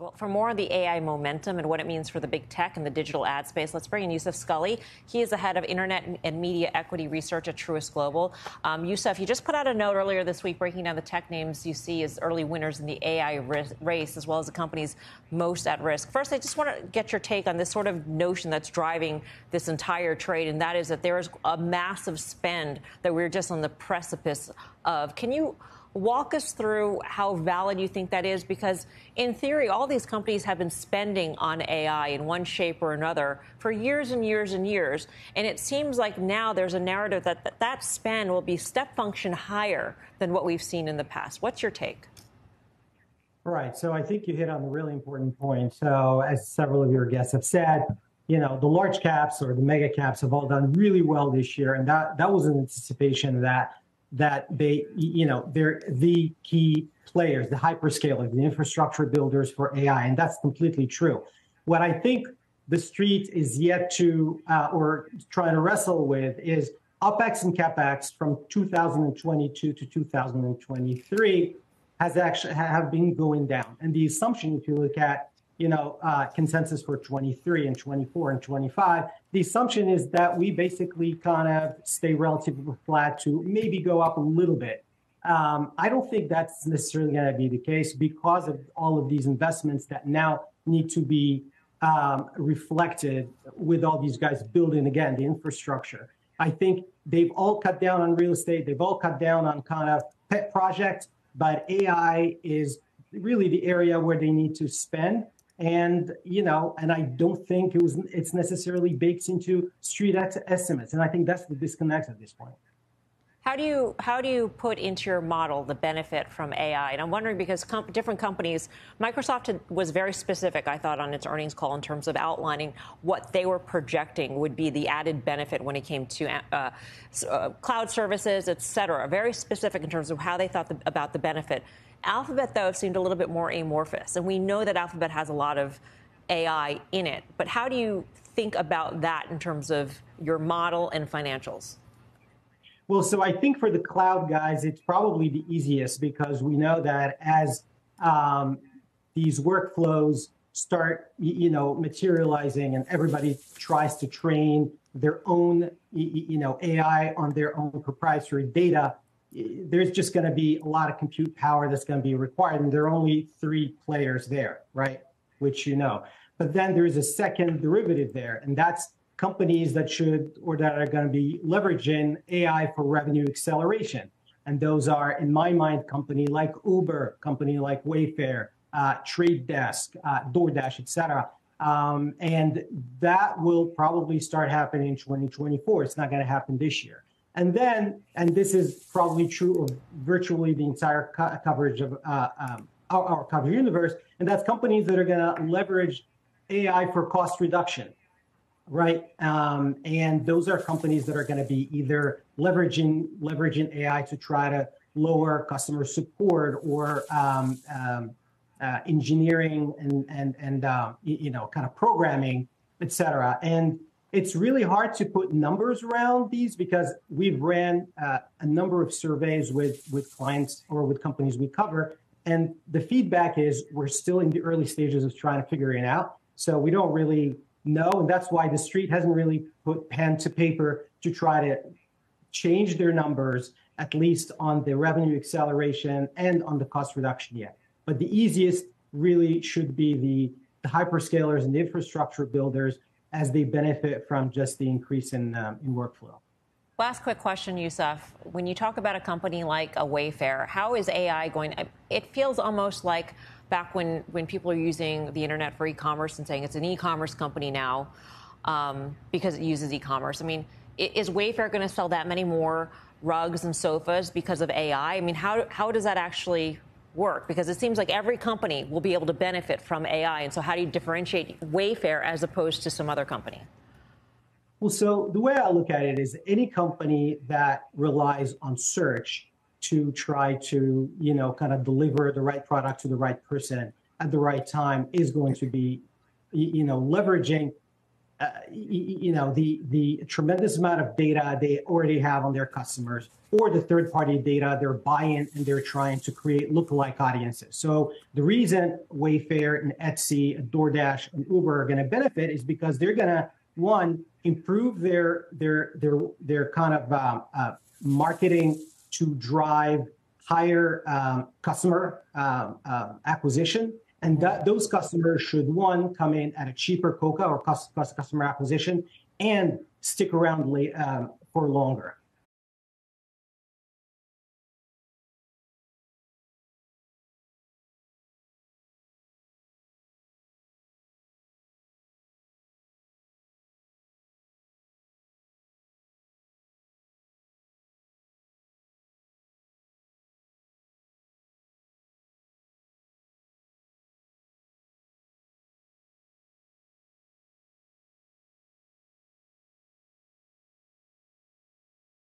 Well, for more on the AI momentum and what it means for the big tech and the digital ad space, let's bring in Youssef Squali. He is the head of Internet and Media Equity Research at Truist Global. Um, Youssef, you just put out a note earlier this week breaking down the tech names you see as early winners in the AI race, as well as the companies most at risk. First, I just want to get your take on this sort of notion that's driving this entire trade, and that is that there is a massive spend that we're just on the precipice of. Can you Walk us through how valid you think that is, because in theory, all these companies have been spending on AI in one shape or another for years and years and years. And it seems like now there's a narrative that that that spend will be step function higher than what we've seen in the past. What's your take? Right. So I think you hit on a really important point. So, as several of your guests have said, you know, the large caps or the mega caps have all done really well this year. And that, that was an anticipation of that that they, you know, they're the key players, the hyperscalers, the infrastructure builders for AI, and that's completely true. What I think the street is yet to uh, or trying to wrestle with is OPEX and CAPEX from 2022 to 2023 has actually have been going down. And the assumption, if you look at you know, uh, consensus for 23 and 24 and 25. The assumption is that we basically kind of stay relatively flat to maybe go up a little bit. Um, I don't think that's necessarily going to be the case because of all of these investments that now need to be um, reflected with all these guys building again the infrastructure. I think they've all cut down on real estate. They've all cut down on kind of pet projects, but AI is really the area where they need to spend and you know and i don't think it was it's necessarily baked into street estimates and i think that's the disconnect at this point how do you how do you put into your model the benefit from AI? And I'm wondering because com- different companies, Microsoft was very specific, I thought, on its earnings call in terms of outlining what they were projecting would be the added benefit when it came to uh, uh, cloud services, et cetera. Very specific in terms of how they thought the, about the benefit. Alphabet, though, seemed a little bit more amorphous. And we know that Alphabet has a lot of AI in it. But how do you think about that in terms of your model and financials? Well, so I think for the cloud guys, it's probably the easiest because we know that as um, these workflows start, you know, materializing and everybody tries to train their own, you know, AI on their own proprietary data, there's just going to be a lot of compute power that's going to be required. And there are only three players there, right? Which you know. But then there's a second derivative there, and that's companies that should or that are going to be leveraging AI for revenue acceleration. And those are, in my mind, company like Uber, company like Wayfair, uh, Trade Desk, uh, DoorDash, et cetera. Um, and that will probably start happening in 2024. It's not going to happen this year. And then, and this is probably true of virtually the entire co- coverage of uh, um, our, our coverage universe, and that's companies that are going to leverage AI for cost reduction, right? Um, and those are companies that are going to be either leveraging leveraging AI to try to lower customer support or um, um, uh, engineering and and and uh, you know kind of programming, et cetera. And it's really hard to put numbers around these because we've ran uh, a number of surveys with with clients or with companies we cover. And the feedback is we're still in the early stages of trying to figure it out. So we don't really know. And that's why the street hasn't really put pen to paper to try to change their numbers at least on the revenue acceleration and on the cost reduction yet. But the easiest really should be the the hyperscalers and the infrastructure builders as they benefit from just the increase in, um, in workflow. Last quick question, Youssef. When you talk about a company like a Wayfair, how is AI going? It feels almost like back when, when people are using the internet for e-commerce and saying it's an e-commerce company now um, because it uses e-commerce. I mean, is Wayfair going to sell that many more rugs and sofas because of AI? I mean, how, how does that actually work? Because it seems like every company will be able to benefit from AI. And so, how do you differentiate Wayfair as opposed to some other company? Well, so the way I look at it is any company that relies on search to try to, you know, kind of deliver the right product to the right person at the right time is going to be, you know, leveraging uh, you know the the tremendous amount of data they already have on their customers or the third party data they're buying and they're trying to create lookalike audiences. So the reason wayfair and etsy and doordash and uber are going to benefit is because they're going to one improve their their their their kind of um, uh, marketing to drive higher um, customer um, uh, acquisition and that those customers should one come in at a cheaper coca or cost, cost customer acquisition and stick around late, um, for longer